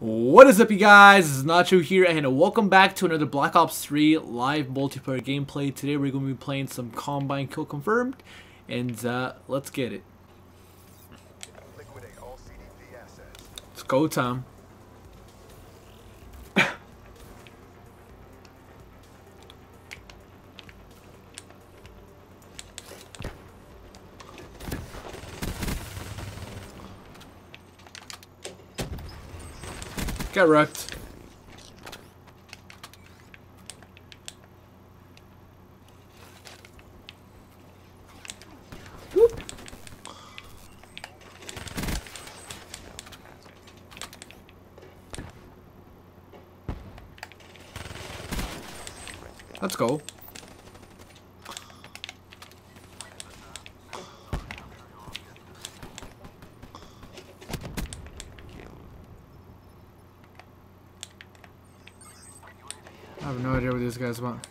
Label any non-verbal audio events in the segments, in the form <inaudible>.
What is up you guys, is Nacho here and welcome back to another Black Ops 3 live multiplayer gameplay. Today we're going to be playing some Combine Kill Confirmed and uh, let's get it. It's go time. Get wrecked. Let's go. I have no idea what these guys want.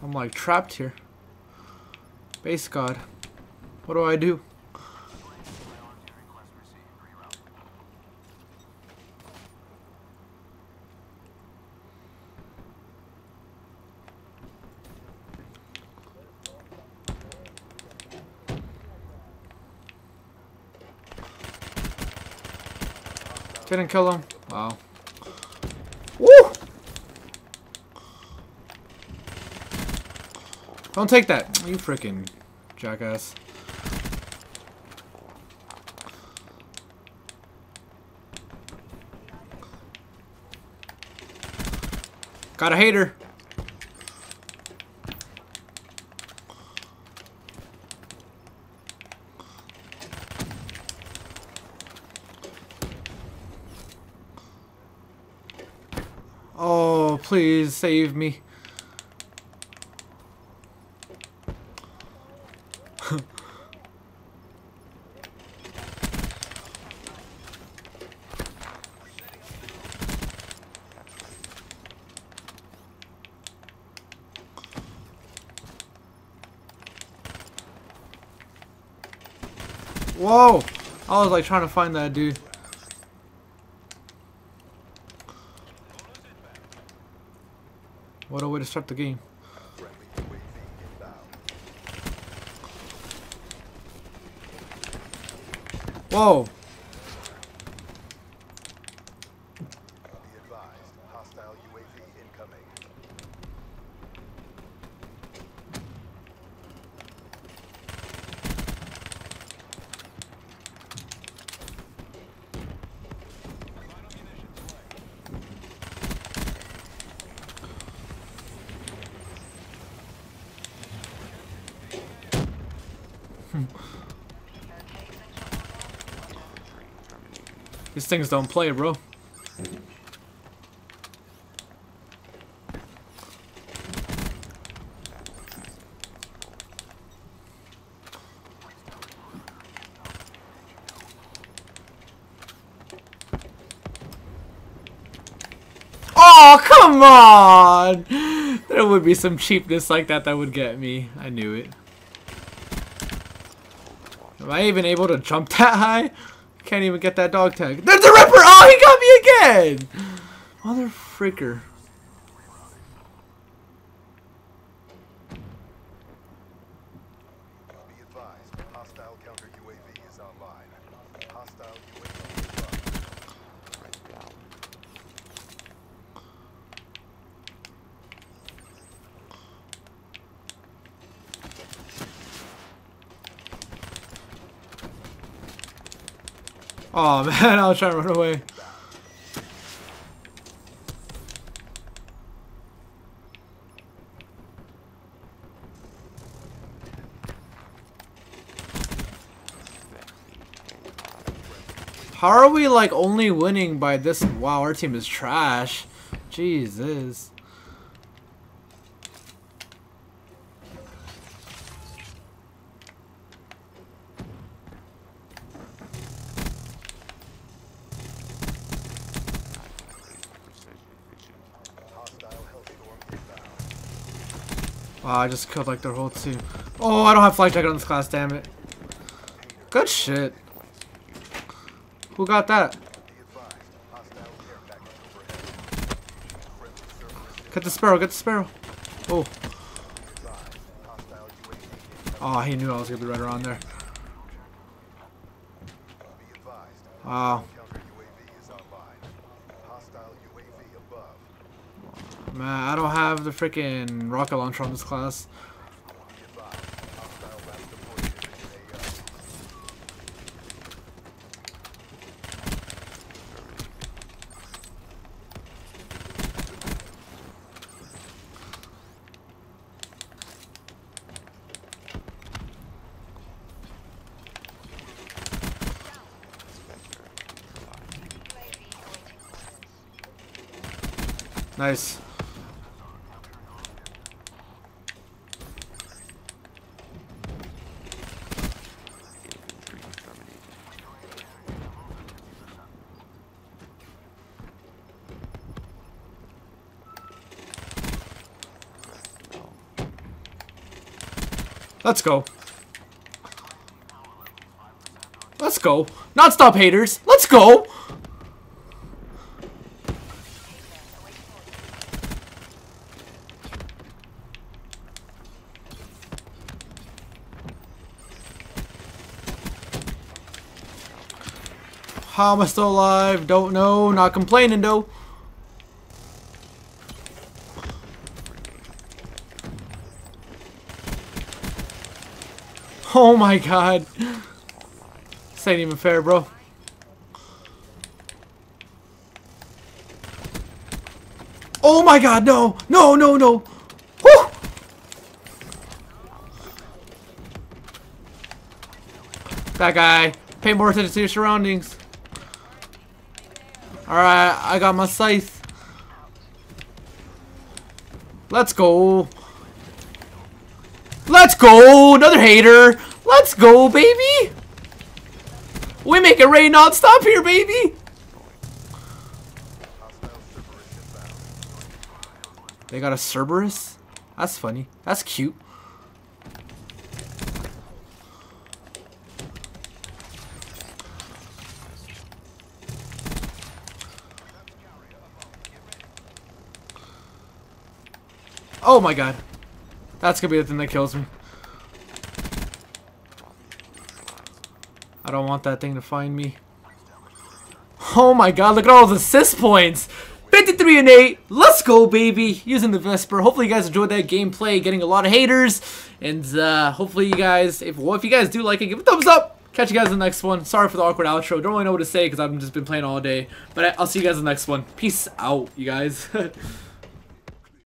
I'm like trapped here. Base god. What do I do? Didn't kill him. Wow. Woo! Don't take that. You freaking jackass. Got a hater. Oh, please save me. <laughs> Whoa! I was like trying to find that dude. What a way to start the game. Whoa! <laughs> These things don't play, bro. Oh, come on! There would be some cheapness like that that would get me. I knew it. Am I even able to jump that high? Can't even get that dog tag. There's a Ripper! Oh, he got me again! Mother fricker. Oh <laughs> man, I was trying to run away. How are we like only winning by this? Wow, our team is trash. Jesus. Wow, I just killed like their whole team. Oh, I don't have flight jacket on this class, damn it. Good shit. Who got that? Get the sparrow, get the sparrow. Oh. Oh, he knew I was gonna be right around there. Ah. Wow. Man, I don't have the freaking rocket launcher on this class. Nice. Let's go. Let's go. Non-stop H.A.T.R.'s. Let's go. How am I still alive? Don't know. Not complaining though. Oh my god. This ain't even fair, bro. Oh my god, no! No, no, no! Whew! That guy. Pay more attention to your surroundings. Alright, I got my scythe. Let's go. Let's go! Another H.A.T.R.! Let's go, baby! We make it rain non-stop here, baby! They got a Cerberus? That's funny. That's cute. Oh my god. That's gonna be the thing that kills me. I don't want that thing to find me. Oh my god, look at all those assist points! 53 and 8, let's go baby! Using the Vesper. Hopefully you guys enjoyed that gameplay, getting a lot of H.A.T.R.'s. And uh, hopefully you guys, if, well, if you guys do like it, give a thumbs up! Catch you guys in the next one. Sorry for the awkward outro. Don't really know what to say because I've just been playing all day. But I'll see you guys in the next one. Peace out, you guys. <laughs>